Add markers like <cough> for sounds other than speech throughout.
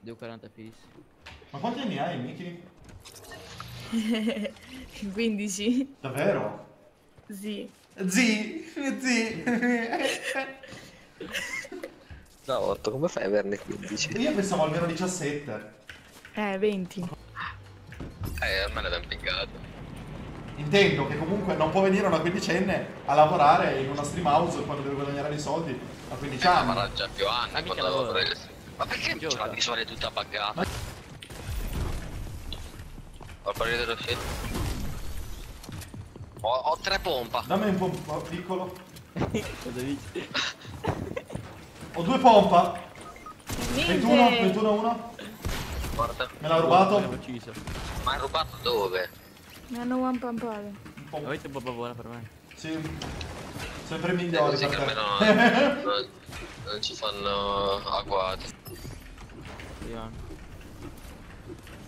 Devo 40 fis. Ma quanti anni hai, Miki? <laughs> 15. Davvero? Sì. Zi, zi. No, Otto, come fai a averne 15? Io pensavo almeno 17. Eh, 20. Eh, a me l'aveva impiegato. Intendo che comunque non può venire una quindicenne a lavorare in una stream house quando deve guadagnare dei soldi a 15 Ah, anni. ma già più anni mica quando lavora. Ma perché c'è la visuale tutta buggata? Ho paura dello shit. Ho, ho tre pompa. Dammi un po' un po' piccolo. <laughs> Cosa dici? Ho due pompa. Niente. 21, 21, 1. Guarda. Me l'ha rubato. L'ho ucciso. Ma hai rubato dove? Mi hanno one pampato. Un po'. Avete un po' paura per me. Sì. Sempre Eh, migliori così che almeno te. <laughs> non, non ci fanno agguati. Io.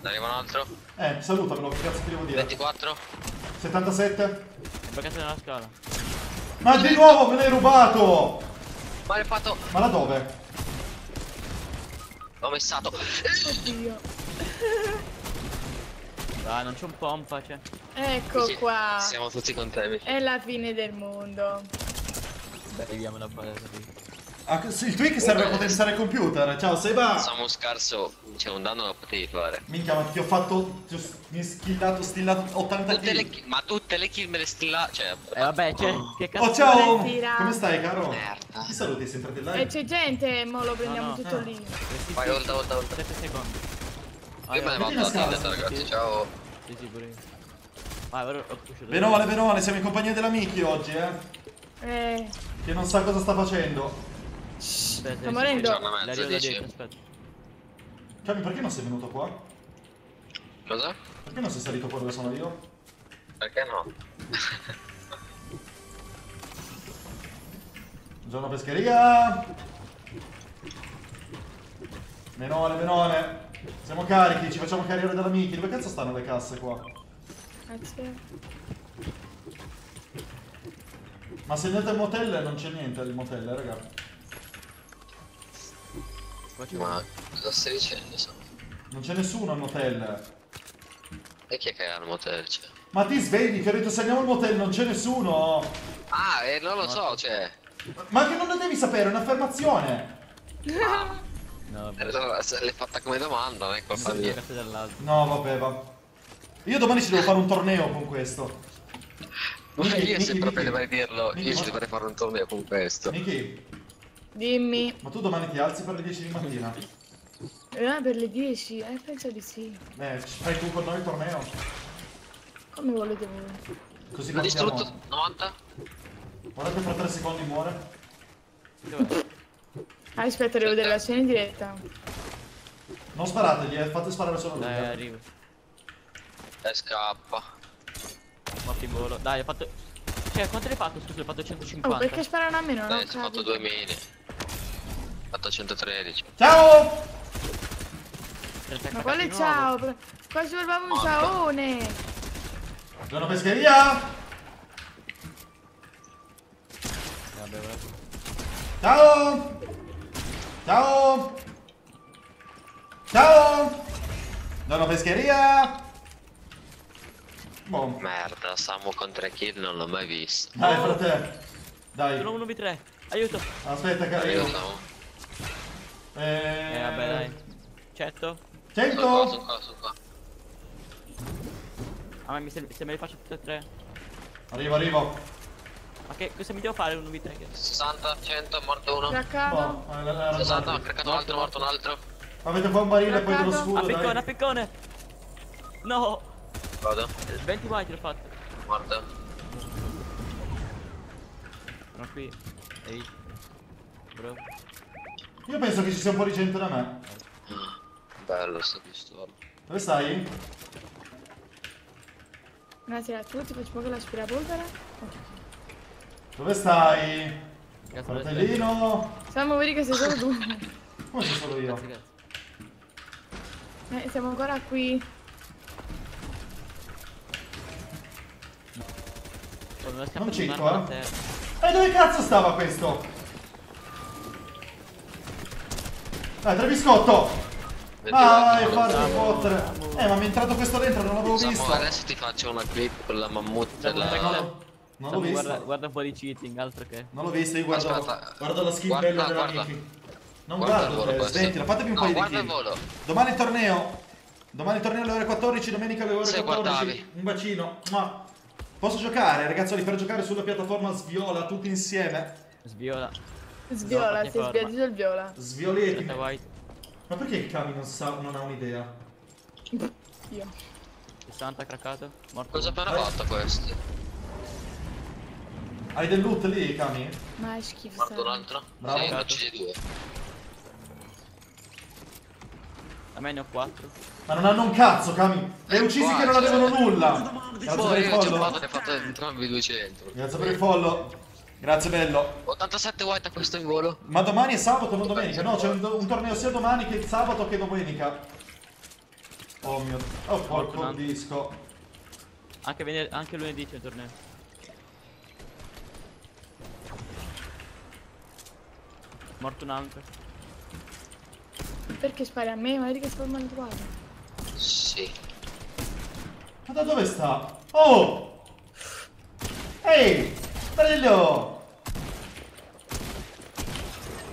Ne arriva un altro? eh, salutamelo, che cazzo ti devo dire? 24? 77? È beccato nella scala. Ma di nuovo me l'hai rubato! Ma hai fatto... Ma da dove? L'ho messato. Oddio. <laughs> Dai, non c'è un pompa, cioè. Ecco Sì, qua. Siamo tutti con te, amici. È la fine del mondo. Beh, vediamo la palestra qui. Ah, sì, il tweak serve a potenziare il computer. Ciao, Seba! Siamo scarso, c'è un danno lo potevi fare. Minchia, ma ti ho fatto. Ti ho mi hai skillato, stillato 80 Tutte kill. kill- ma tutte le kill me le stilla... Cioè... Eh vabbè, cioè, che cazzo Oh, ciao! Come stai, caro? Merda. Ti saluti, sei entrato in E live? c'è gente, mo lo prendiamo No, no. tutto Ah. lì. Vai, volta, volta, volta. 7 secondi. Ah, Io me ne vado a diretta, ragazzi, ciao. Sì, sì, pure io. Vai, ora ho pushato. Benone, benone, siamo in compagnia della Miki oggi, eh? Eh, Che non sa cosa sta facendo. Aspetta, sto morendo. L'arrivo da dietro, aspetta. Cami, perché non sei venuto qua? Cosa? Perché non sei salito qua dove sono io? Perché no? <laughs> Buongiorno pescheria! Menone, menone! Siamo carichi, ci facciamo carriere dalla Miki. Dove cazzo stanno le casse qua? Grazie. Ma se andate al motel non c'è niente al motel, eh, raga. C'è Ma cosa stai dicendo? so? Non c'è nessuno al motel. E chi è che è al motel? Cioè? Ma ti svegli, ti ho detto se andiamo al motel non c'è nessuno. Ah, eh, non lo so, cioè... Ma che non lo devi sapere, è un'affermazione. <laughs> No, vabbè. Allora, se l'hai fatta come domanda, non è colpa Sì, mia. No, vabbè, va. Io domani ci devo fare un torneo con questo. Ma io sempre Miki. dovrei dirlo, Miki, io ci ma- dovrei fare un torneo con questo. Miki, Dimmi. ma tu domani ti alzi per le 10 di mattina? Eh, per le 10? Eh, penso di sì. Eh, ci fai tu con noi il torneo? Come volete voi. Così L'ho distrutto partiamo. 90? Guarda che fra 3 secondi muore. Ah, aspetta, devo vedere la scena in diretta. Non sparategli, eh, fate sparare solo lui. Dai, eh. arrivo. E scappa. Morto in volo. Dai, ho fatto... Cioè, quanto l'hai fatto? Scusa, ho fatto Oh, 150. perché sparano a me? Non Dai, ci ho fatto capito. Due mini. Ho fatto 113. Ciao! Ma quale ciao? Pre- Qua ci volevamo un ciaone. Buona pescheria! Vabbè, vabbè. Ciao! Ciao! Ciao! Buona pescheria! Boh. Merda, Samu con 3 kill non l'ho mai visto. Dai, frate. Dai. Sono 1v3. Aiuto. Aspetta, Arrivo, carino. Samu. Eh, Eh, vabbè, dai. Certo. Sono qua, sono 100? qua, sono qua. A me mi se, se me li faccio tutte e tre. Arrivo, arrivo. Ma che cosa mi devo fare un 1v3? Che... 60, 100, morto uno. Craccato. Era 60, ho craccato un altro, morto un altro. Avete qua un barile e poi dello scudo, Appiccone, dai. appiccone. No. Vado, 20 white l'ho fatto. morto. Sono qui. Ehi. Bro. Io penso che ci sia un po' di gente da me. Bello sto pistolo. Dove stai? Grazie a tutti, faccio poco l'aspirapolvere. Dove stai? Grazie. Fratellino? Siamo veri che sei solo tu. Come sei solo io? Grazie, grazie. Eh, siamo ancora qui. Non Non cicco, eh. E dove cazzo stava questo? Dai, tre biscotto! Ah, vai, 24. farti fottere. Eh, ma mi è entrato questo dentro, non l'avevo Samu, visto. adesso ti faccio una clip con la mammut della... Non l'ho visto. guarda, guarda un po' di cheating, altro che. Non l'ho visto, io guardo, Aspetta. guardo la skin Guarda, bella della guarda. Mickey. Non Guarda guardo, volo questo. smettila, fatemi un No, paio di kill. volo. Domani il torneo. Domani il torneo alle ore 14, domenica alle ore Se 14. guardavi. Un bacino. Ma posso giocare, ragazzoli, per giocare sulla piattaforma Sviola tutti insieme? Sviola. Sviola, No, si è forma. sbiadito il viola. White. Ma perché il Kami non, sa, non ha un'idea? Io. 60 craccato. Morto. Cosa appena fatto questo? Hai del loot lì, Kami? Ma è schifo. Guarda un sai. altro? Bravo. Sì, ne ho uccisi due. A me ne ho 4. Ma non hanno un cazzo, Kami! Le hai uccisi che non avevano nulla! Grazie per il ho follow. provato ne ho fatto entrambi 200. Grazie per il follow. Grazie bello. 87 white a questo in volo. Ma domani è sabato, non domenica. No, c'è un, un torneo sia domani che sabato che domenica. Oh mio. Oh porco disco. Anche, vener- anche lunedì c'è il torneo. Morto un altro. Perché spari a me? Ma vedi che sto male trovato. Sì. Ma da dove sta? Oh! Ehi! Bello!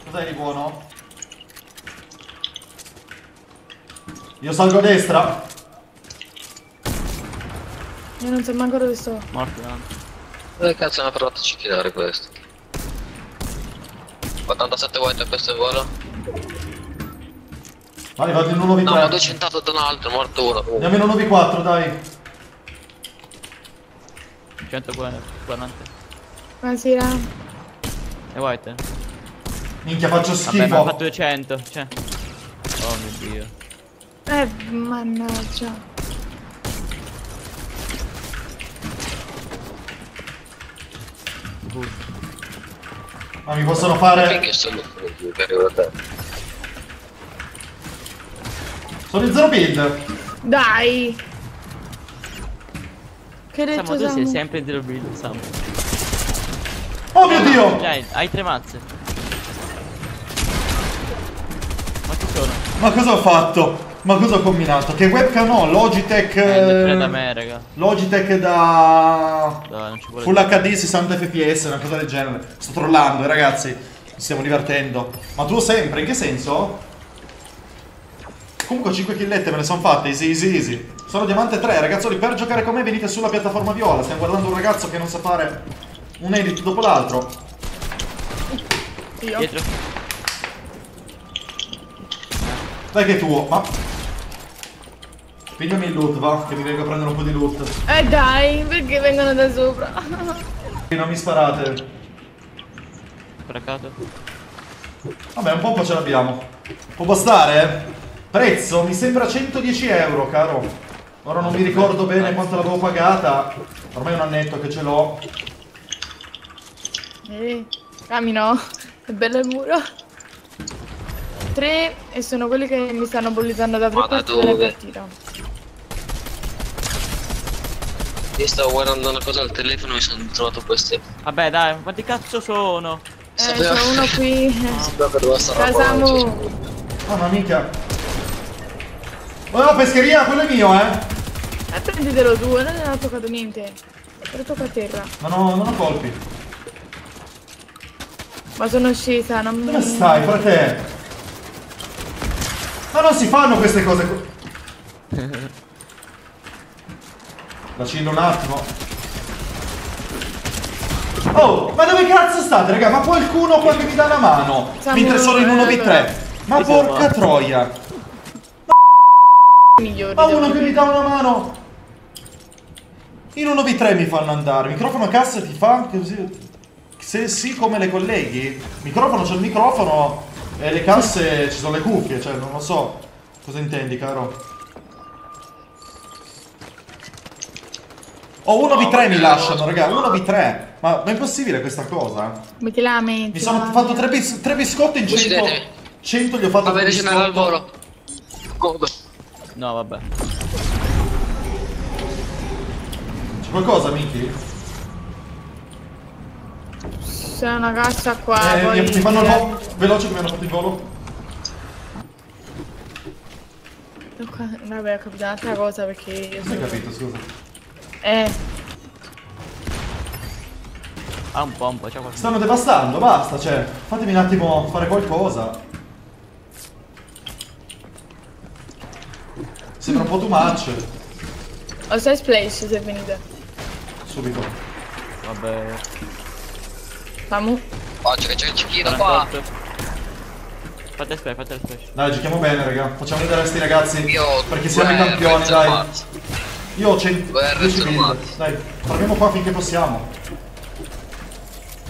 Cos'hai di buono? Io salgo a destra. Io non so manco dove sto. Morto altro. Dove cazzo mi ha provato a cicchiare questo? 87 white a questo in volo? Vai, vado in 1v3. No, ma 200 da un altro, morto uno. Andiamo in 1v4, dai. 140. Buonasera. E white? Minchia, faccio Vabbè, ma ha schifo. fatto 200. Cioè. Oh mio dio. Eh, mannaggia. Uh, Ma mi possono fare... Sono in zero build. Dai. Che detto tu sei sempre in zero build, Samu. Oh mio dio! Dai, hai tre mazze. Ma chi sono? Ma cosa ho fatto? Ma cosa ho combinato? Che webcam ho? Logitech... Eh, le tre da eh, me, raga. Logitech da... Vuole Full HD 60 fps, una cosa del genere. Sto trollando, eh, ragazzi. Ci stiamo divertendo. Ma tu sempre, in che senso? Comunque 5 killette me ne sono fatte, easy easy easy. Sono diamante 3, ragazzoli, per giocare con me venite sulla piattaforma viola. Stiamo guardando un ragazzo che non sa fare un edit dopo l'altro. Io. Dietro. Dai che è tuo, ma... Pigliami il loot, va, che mi vengo a prendere un po' di loot. Eh dai, perché vengono da sopra? Non mi sparate. Craccato. Vabbè, un po' ce l'abbiamo. Può bastare, eh? Prezzo, mi sembra 110 euro, caro. Ora non mi ricordo bene quanto l'avevo pagata. Ormai è un annetto che ce l'ho. Eh, camino. È bello il muro. Tre e sono quelli che mi stanno bollizzando da tre Ma parti della partita. Io stavo guardando una cosa al telefono e mi sono trovato queste. Vabbè, dai, quanti cazzo sono? Eh, Sapevo- <laughs> c'è uno qui. Casamu. Mamma mica. Oh no, pescheria, quello è mio, eh. Eh, prenditelo tu, non ho toccato niente. Però tocca a terra. Ma no, non ho colpi. Ma sono scesa, non mi... Dove stai, frate? Ma non si fanno queste cose qua. <laughs> Vacillo un attimo. Oh, ma dove cazzo state, raga? Ma qualcuno qua che mi dà una mano? Siamo- Mentre sono in 1v3. Ma porca troia. migliori. Ma uno che mi dà una mano. In 1v3 mi fanno andare. Microfono a cassa ti fa così. Se sì, come le colleghi. Microfono c'è il microfono e le casse ci sono le cuffie. Cioè, non lo so. Cosa intendi, caro? Oh, 1v3 mi lasciano, raga. 1v3. Ma, ma è possibile questa cosa? Mi ti lamenti. Mi sono fatto tre, bis- tre biscotti in 100. Uccidetemi. 100 gli ho fatto Va bene, tre ce n'era al biscotti. volo. Come? No, vabbè. C'è qualcosa, Miki? C'è una cassa qua. Eh, poi... mi, fanno il volo. Veloce che mi hanno fatto il volo. Vabbè, ho capito un'altra cosa perché io Non hai sono... capito, scusa. Eh, Ah, un po', un po', c'è qualcosa. Stanno devastando, basta, cioè, fatemi un attimo fare qualcosa. Sembra un po' too much. ho sei splash se è venuto. Subito. Vabbè. Oh, Famo. c'è c'è cecchino qua. 48. Fate splash, fate splash. Dai, giochiamo bene, raga. Facciamo vedere a sti ragazzi. Io Perché siamo i campioni, dai. Mars. Io ho 100 Guerra 10 sono build. matti. Dai, parliamo qua finché possiamo.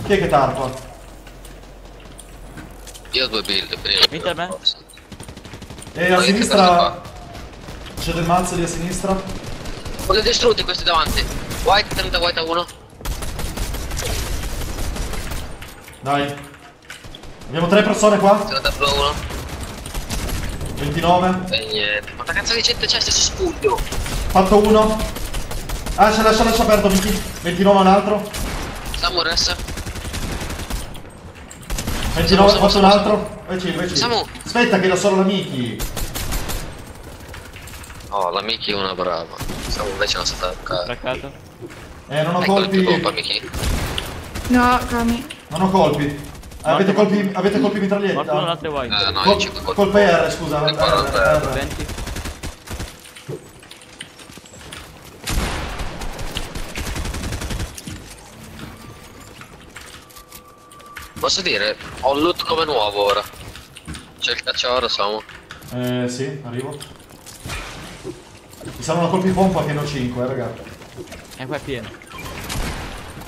Chi è che tarpa? Io ho due build prima. Venite a me. E a sinistra c'è del mazzo lì a sinistra. Voglio distrutti questi davanti. White 30 white a 1. Dai. Abbiamo tre persone qua. 30 blu a 1. 29. E niente. Ma che cazzo di gente c'è stesso spuglio? Fatto uno. Ah, c'è lascia, lascia aperto, Miki. 29 un altro. Samuras. 29, Samu, fatto Samu, un altro. Vai chill. Samu. Aspetta che era solo la Miki. Oh, la Miki è una brava. Samu invece non sa attaccare. Traccato. Eh, non ho Ecco colpi. No, Kami. Non ho colpi. Avete colpi, avete colpi mitraglietta? Morto uno l'altro white. Eh, no, Col- io 5 colpi. colpe R, scusa. R, 40 R. 20. Posso dire, ho il loot come nuovo ora. C'è il cacciaro, Samu. Eh, sì, arrivo. Mi servono colpi pompa che ne ho 5, eh, raga. E qua è pieno.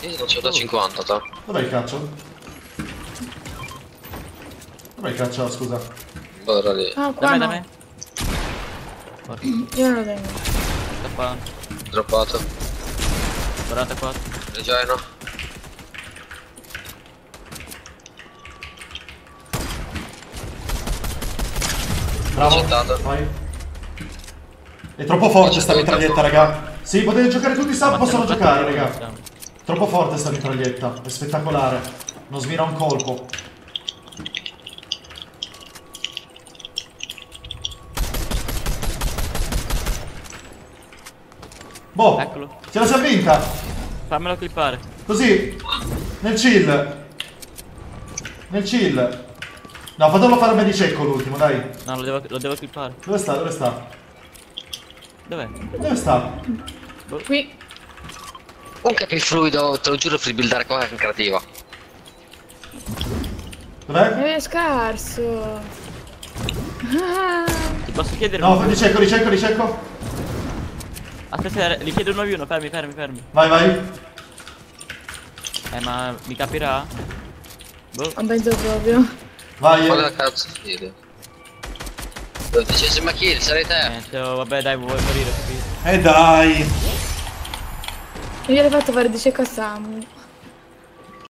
Io non c'ho da 50, to. Dov'è il caccio? Dov'è il caccio, scusa? Ora lì. Ah, Da qua no. da me. Porca, Io non lo tengo. da qua. Droppato. 44. Reggiano. Bravo. Accettato. Vai. È troppo forte sta mitraglietta, raga. Sì, potete giocare tutti sub, possono giocare, raga. Troppo forte sta mitraglietta, è spettacolare. Non smira un colpo. Boh, Eccolo. ce la siamo vinta. Fammelo clippare. Così, nel chill. Nel chill. No, fatelo fare a me di cecco l'ultimo, dai. No, lo devo, lo devo clippare. Dove sta? Dove sta? Dov'è? Dove sta? Qui. Comunque che il fluido, te lo giuro, per buildare qua è creativa. Dov'è? È scarso. Ah, <laughs> Ti posso chiedere No, un... di cecco, di cecco, di cecco. Aspetta, gli chiedo uno di uno, fermi, fermi, fermi. Vai, vai. Eh, ma mi capirà? Boh. non penso proprio. Vai. Qual è eh. la cazzo dire? Dodicesima kill, sarei te. Oh, vabbè, dai, vuoi morire, capito? Eh dai. Io l'ho fatto fare di cecco a Samu.